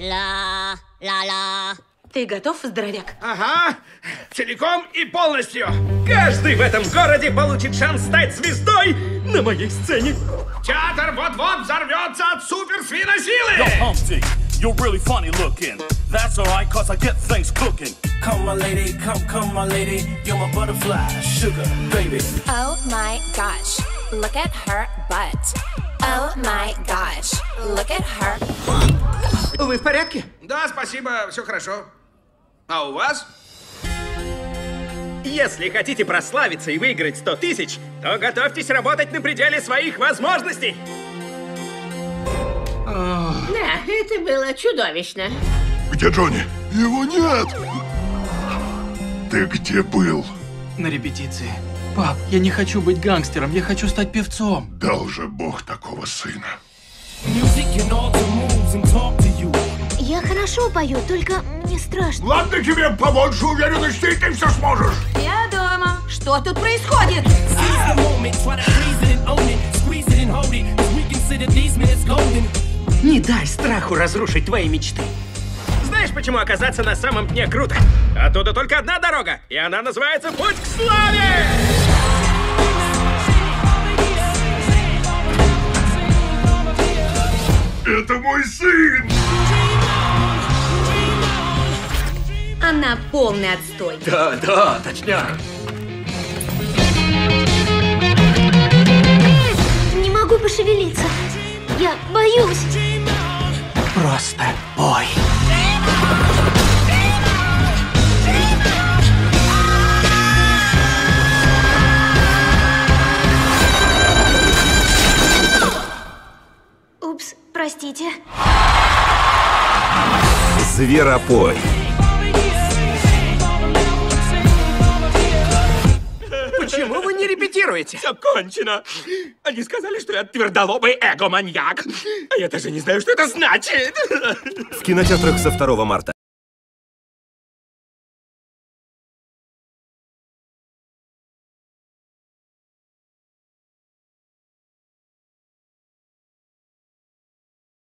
Ла-ла. Ты готов, здоровяк? Ага, целиком и полностью. Каждый в этом городе получит шанс стать звездой на моей сцене. Театр вот-вот взорвется от суперсвиносилы. Yo, Humpty, you're really funny looking. That's alright, cause I get things cooking. Come, my lady, come, come, my lady. You're my butterfly, sugar, baby. Oh my gosh, look at her butt. Oh my gosh, look at her. Вы в порядке? Да, спасибо, все хорошо. А у вас? Если хотите прославиться и выиграть 100 тысяч, то готовьтесь работать на пределе своих возможностей. Да, это было чудовищно. Где Джонни? Его нет! Ты где был? На репетиции. Пап, я не хочу быть гангстером, я хочу стать певцом. Дал же Бог такого сына. Music can alter moves and talk. Я хорошо пою, только мне страшно. Ладно тебе побольше уверенности, и ты все сможешь. Я дома. Что тут происходит? Не дай страху разрушить твои мечты. Знаешь, почему оказаться на самом дне круто? Оттуда только одна дорога, и она называется «Путь к славе». Это мой сын! Она полный отстой. Да, да, точняк. Не могу пошевелиться. Я боюсь. Просто пой. Упс, простите. Зверопой. Репетируете? Все кончено. Они сказали, что я твердолобый эго-маньяк. А я даже не знаю, что это значит. В кинотеатрах со 2 марта.